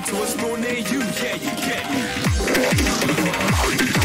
to a store near you, yeah, you get me.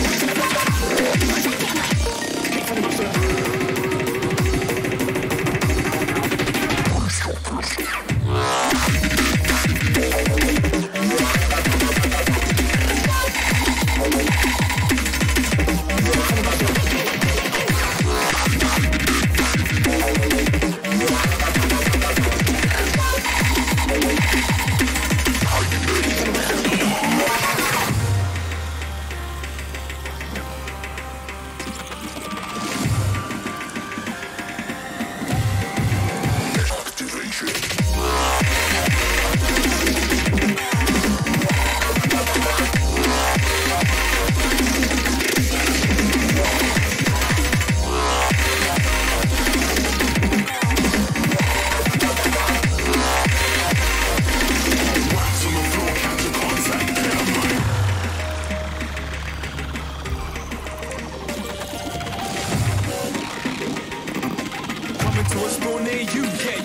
To a store near you, yeah.